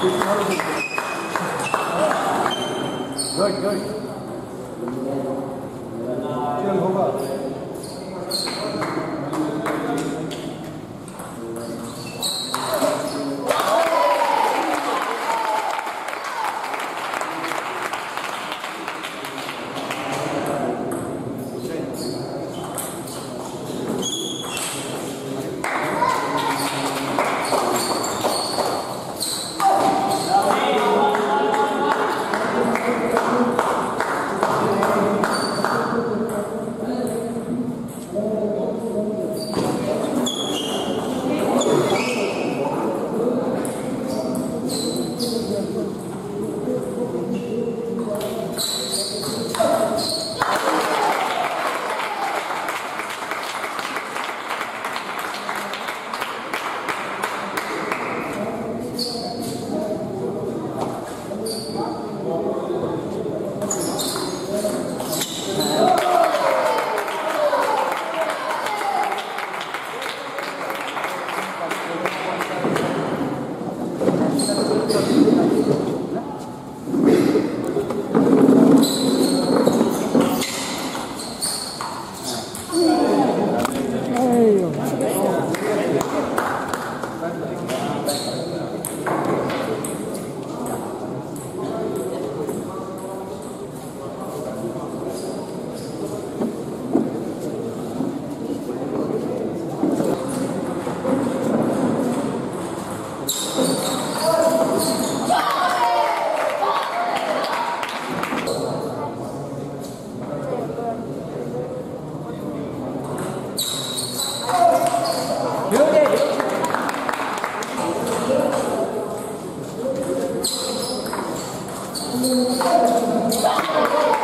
Good, good. 頑張れ!